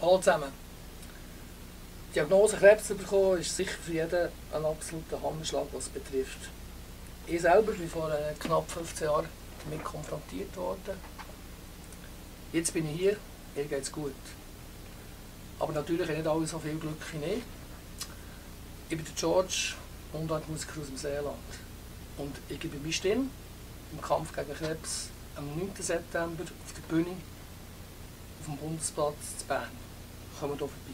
Hallo zusammen. Die Diagnose Krebs zu bekommen ist sicher für jeden ein absoluter Hammerschlag, was es betrifft. Ich selber bin vor äh, knapp 15 Jahren damit konfrontiert worden. Jetzt bin ich hier, mir geht es gut. Aber natürlich nicht alle so viel Glück wie ich. Ich bin der George, Mundhartmusiker aus dem Seeland. Und ich gebe meine Stimme im Kampf gegen Krebs am 9. September auf der Bühne auf dem Bundesplatz zu Bern. 他们都不闭